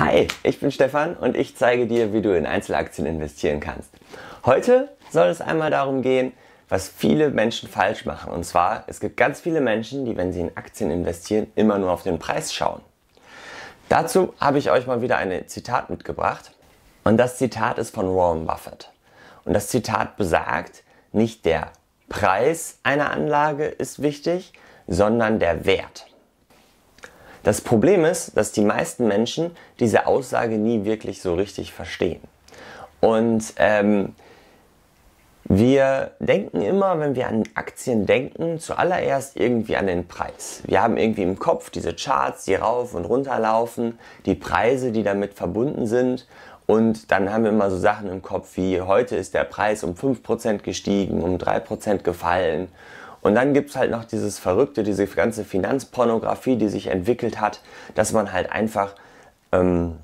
Hi, ich bin Stefan und ich zeige dir, wie du in Einzelaktien investieren kannst. Heute soll es einmal darum gehen, was viele Menschen falsch machen. Und zwar, es gibt ganz viele Menschen, die, wenn sie in Aktien investieren, immer nur auf den Preis schauen. Dazu habe ich euch mal wieder ein Zitat mitgebracht. Und das Zitat ist von Warren Buffett. Und das Zitat besagt, nicht der Preis einer Anlage ist wichtig, sondern der Wert. Das Problem ist, dass die meisten Menschen diese Aussage nie wirklich so richtig verstehen. Und ähm, wir denken immer, wenn wir an Aktien denken, zuallererst irgendwie an den Preis. Wir haben irgendwie im Kopf diese Charts, die rauf und runter laufen, die Preise, die damit verbunden sind. Und dann haben wir immer so Sachen im Kopf wie heute ist der Preis um 5% gestiegen, um 3% gefallen. Und dann gibt es halt noch dieses Verrückte, diese ganze Finanzpornografie, die sich entwickelt hat, dass man halt einfach, ähm,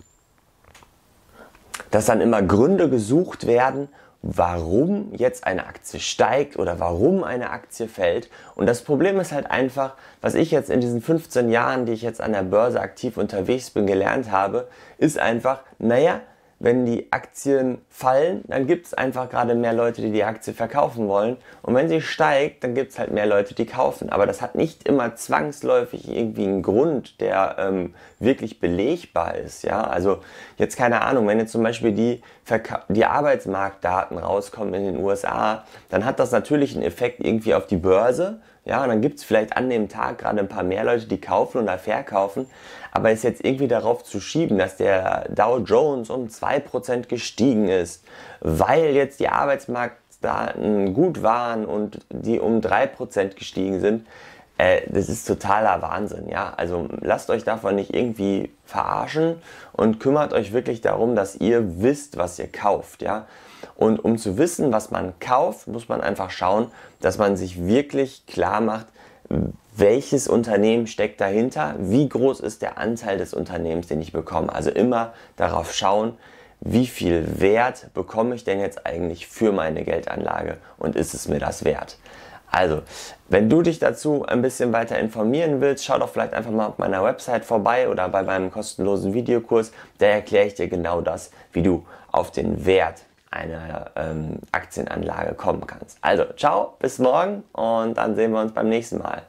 dass dann immer Gründe gesucht werden, warum jetzt eine Aktie steigt oder warum eine Aktie fällt. Und das Problem ist halt einfach, was ich jetzt in diesen 15 Jahren, die ich jetzt an der Börse aktiv unterwegs bin, gelernt habe, ist einfach, naja, wenn die Aktien fallen, dann gibt es einfach gerade mehr Leute, die die Aktie verkaufen wollen. Und wenn sie steigt, dann gibt es halt mehr Leute, die kaufen. Aber das hat nicht immer zwangsläufig irgendwie einen Grund, der ähm, wirklich belegbar ist. Ja? Also jetzt keine Ahnung, wenn jetzt zum Beispiel die, Verka die Arbeitsmarktdaten rauskommen in den USA, dann hat das natürlich einen Effekt irgendwie auf die Börse. Ja, und dann gibt es vielleicht an dem Tag gerade ein paar mehr Leute, die kaufen oder verkaufen. Aber es jetzt irgendwie darauf zu schieben, dass der Dow Jones um 2% gestiegen ist, weil jetzt die Arbeitsmarktdaten gut waren und die um 3% gestiegen sind, äh, das ist totaler Wahnsinn, ja. Also lasst euch davon nicht irgendwie verarschen und kümmert euch wirklich darum, dass ihr wisst, was ihr kauft, ja. Und um zu wissen, was man kauft, muss man einfach schauen, dass man sich wirklich klar macht, welches Unternehmen steckt dahinter, wie groß ist der Anteil des Unternehmens, den ich bekomme. Also immer darauf schauen, wie viel Wert bekomme ich denn jetzt eigentlich für meine Geldanlage und ist es mir das wert. Also, wenn du dich dazu ein bisschen weiter informieren willst, schau doch vielleicht einfach mal auf meiner Website vorbei oder bei meinem kostenlosen Videokurs. Da erkläre ich dir genau das, wie du auf den Wert einer ähm, Aktienanlage kommen kannst. Also, ciao, bis morgen und dann sehen wir uns beim nächsten Mal.